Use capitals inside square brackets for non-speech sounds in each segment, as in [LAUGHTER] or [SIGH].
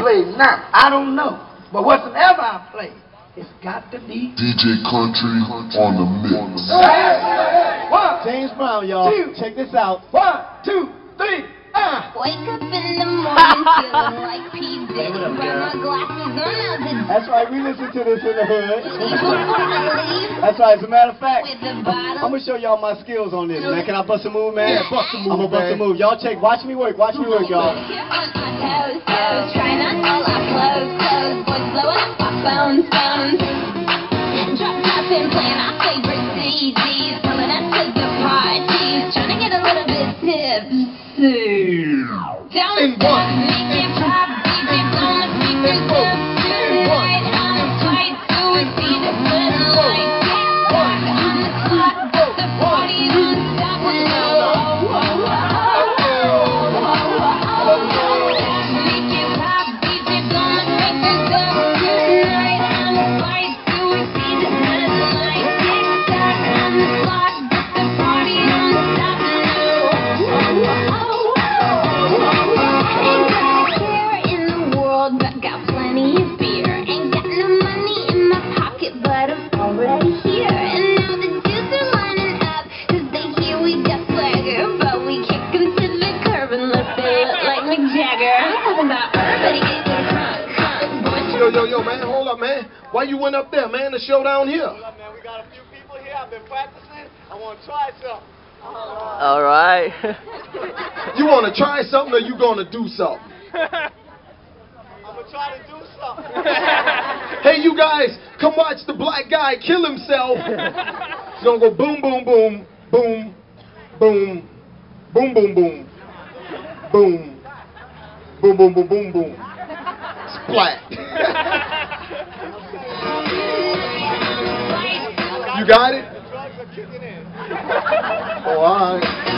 play now? I don't know. But whatsoever I play, it's got to be. DJ Country on the mix. One, James Brown, y'all. Check this out. one, two, three, ah. Wake up in the morning feeling [LAUGHS] like P. Diddy. what Grab my glasses on out the That's right, we listen to this in the hood. before I leave That's right, as a matter of fact, I'm gonna show y'all my skills on this, man. Can I bust a move, man? Yeah, bust a move, I'm gonna bust a move. Y'all check, watch me work, watch me work, y'all. Here two, down in one. You went up there, man? The show down here. man, we got a few people here. I've been practicing. I wanna try something. All right. You want to try something or you going to do something? I'm gonna try to do something. Hey, you guys, come watch the black guy kill himself. He's going to go boom, boom, boom, boom, boom, boom, boom, boom, boom, boom, boom, boom, boom, boom, boom, boom. Splat. Got it? Drugs are kicking in. Oh, all right.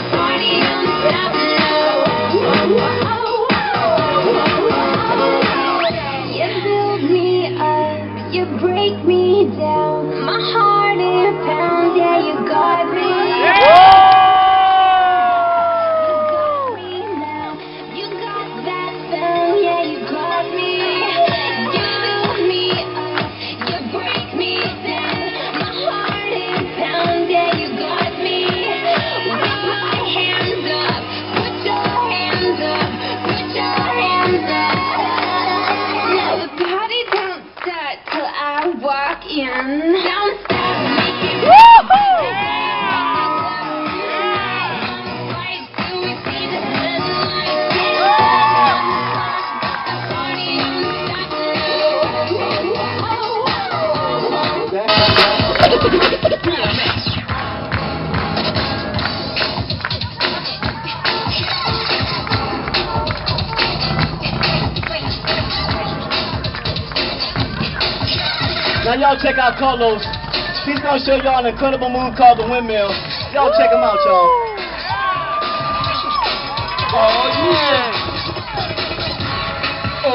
Now y'all check out Carlos. He's gonna show y'all an incredible move called the windmill. Y'all check him out, y'all. Oh, yeah. Oh.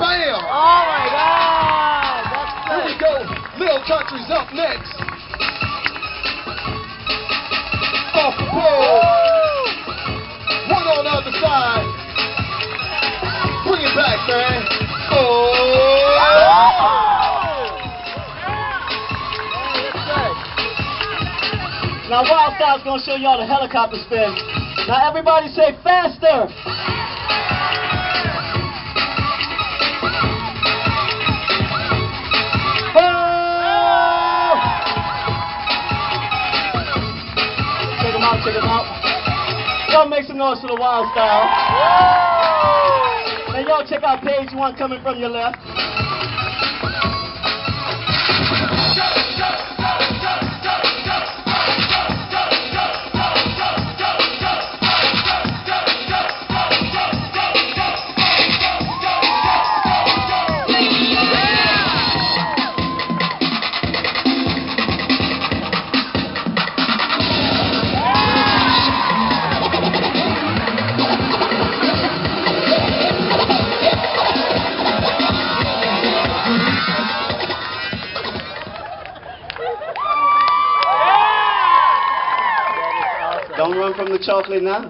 Bam. Oh my God. Here we go. Lil Country's up next. Now Wild Style's gonna show y'all the helicopter spin. Now everybody say faster. Oh! Check 'em out, check out. Y'all make some noise for the Wild Style. Now y'all check out page one coming from your left. Don't run from the chocolate now.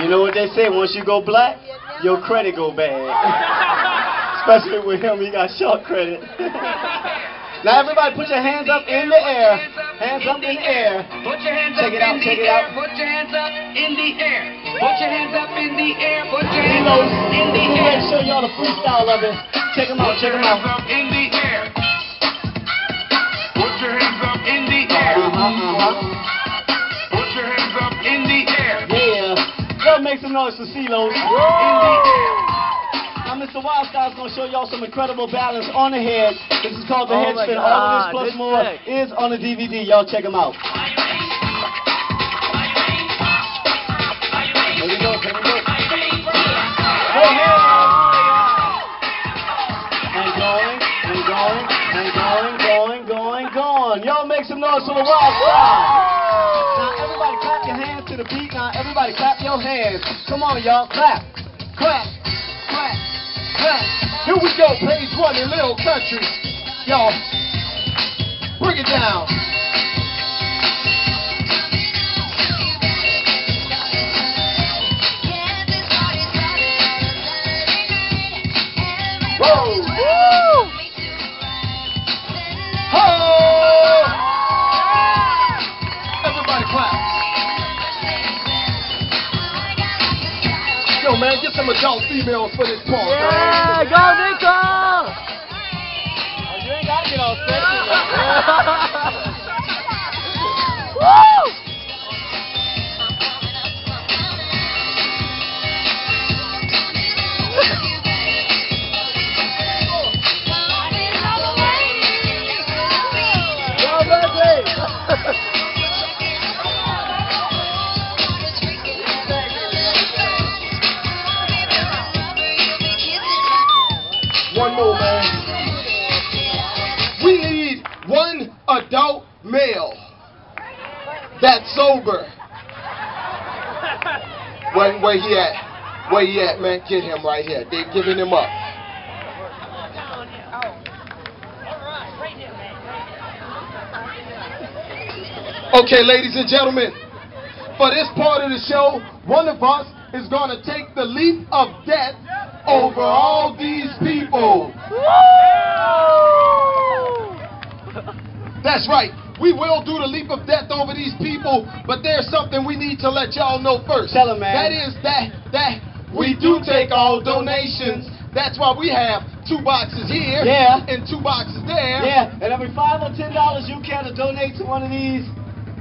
You know what they say? Once you go black, your credit go bad. Especially with him, he got short credit. now everybody, put your hands up in the air. Hands up in the air. Put your hands Check up it out, in check the it air. out. Put your hands up in the air. Put your hands up in the air. Put your hands up in the We're air. gonna show y'all the freestyle of it. Check them out, check them out. up in the air. Put your hands up in the air. Uh-huh, uh-huh. Put make some noise for CeeLo. Now, Mr. Wildstyle's gonna show y'all some incredible balance on the head. This is called the Oh head spin. All of this plus this more sick. is on the DVD. Y'all check them out. Here we go, here we go. Go ahead. And going, and going, and going, going, going, going. Y'all make some noise for the. Now everybody clap your hands to the beat. Now everybody clap your hands. Come on, y'all. Clap, clap, clap, clap. Here we go, page one in Little Country. Y'all, bring it down. Woo! Get females for this part. Yeah, go! One more, man. We need one adult male that's sober. Where, where he at? Where he at, man? Get him right here. They're giving him up. Okay, ladies and gentlemen, for this part of the show, one of us is going to take the leap of death over all these people. That's right. We will do the leap of death over these people, but there's something we need to let y'all know first. Tell 'em, man. That is that that we do take all donations. That's why we have two boxes here Yeah. and two boxes there. Yeah, and every five or ten dollars you care to donate to one of these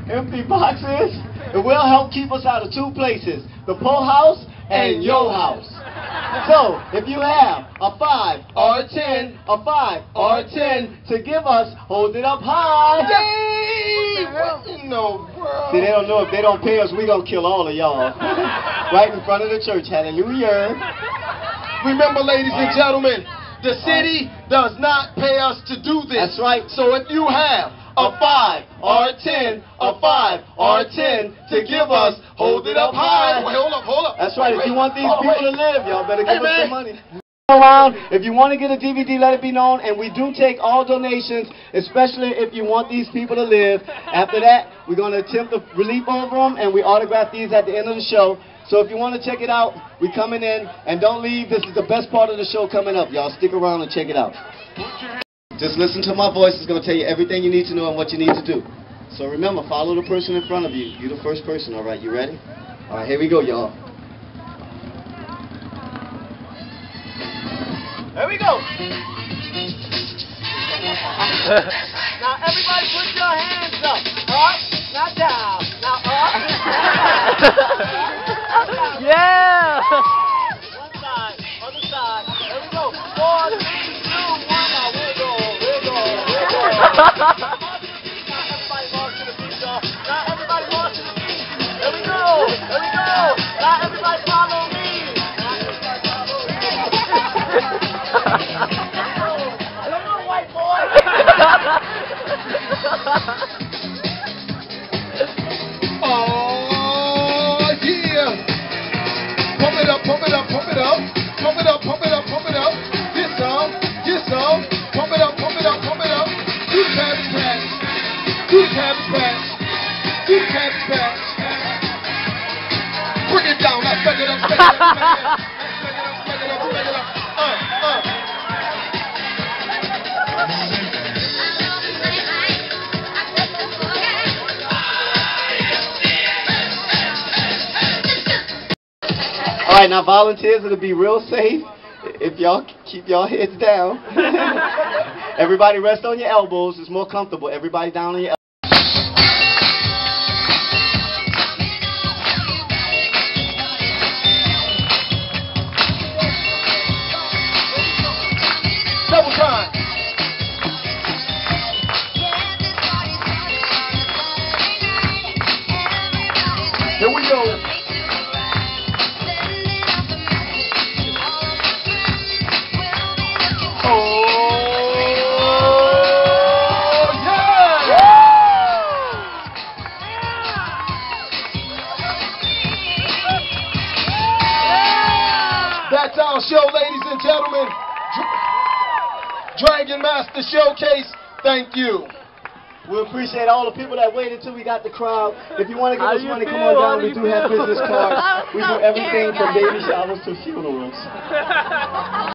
empty boxes, it will help keep us out of two places: the Poe House and your house. So, if you have a five or a ten, a five or a ten to give us, hold it up high. Dave, what in the? See, they don't know if they don't pay us, we gonna kill all of y'all. [LAUGHS] right in front of the church. Hallelujah. Remember, ladies and gentlemen, the city does not pay us to do this. That's right. So if you have a five or a ten, a five or a ten to give us, hold it up high. Wait, hold up, hold up. That's right. If you want these Oh, people wait. to live, y'all better Hey, give us man. some money. Around. If you want to get a DVD, let it be known. And we do take all donations, especially if you want these people to live. After that, we're going to attempt to relief over them, and we autograph these at the end of the show. So if you want to check it out, we coming in. And don't leave. This is the best part of the show coming up. Y'all stick around and check it out. Just listen to my voice. It's going to tell you everything you need to know and what you need to do. So remember, follow the person in front of you. You're the first person, all right? You ready? All right, here we go, y'all. Here we go. [LAUGHS] now everybody put your hands up. Up, not down. Do the cabbage patch. Do the cabbage patch. Bring it down, that All right, now volunteers, it'll be real safe if y'all keep y'all heads down. [LAUGHS] Everybody rest on your elbows. It's more comfortable. Everybody down on your elbows. That's our show, ladies and gentlemen. Dragon Master Showcase. Thank you. We appreciate all the people that waited till we got the crowd. If you want to give How us you money, come feel? on How down. We you do have business [LAUGHS] cards. We do everything scary, from baby showers to funerals. [LAUGHS]